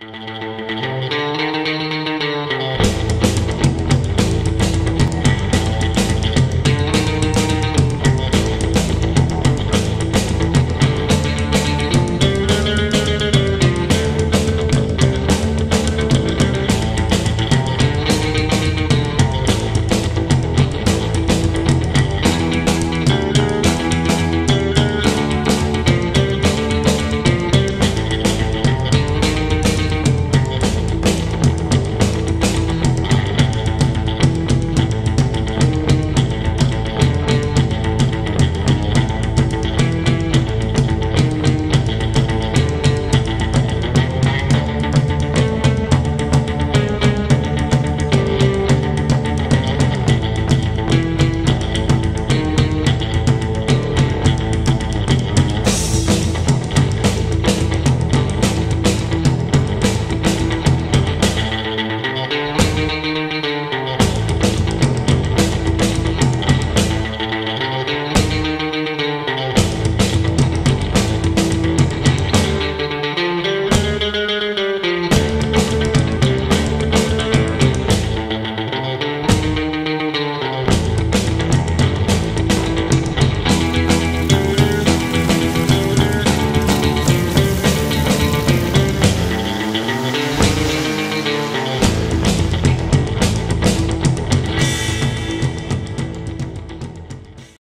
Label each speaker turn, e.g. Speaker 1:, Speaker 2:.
Speaker 1: Bye.